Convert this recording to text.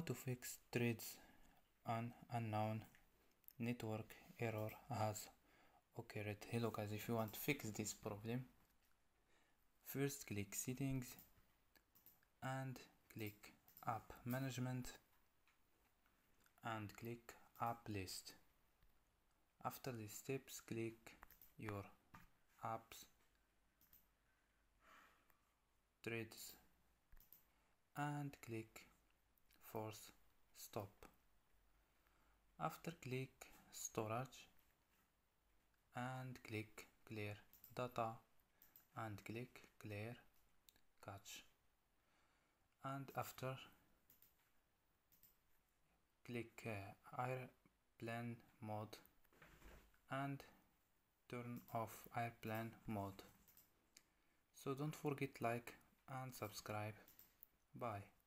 how to fix threads on unknown network error has occurred. Hello guys if you want to fix this problem first click settings and click app management and click app list. After these steps click your apps threads and click force stop. After click storage and click clear data and click clear cache. And after click uh, airplane mode and turn off airplane mode. So don't forget like and subscribe. Bye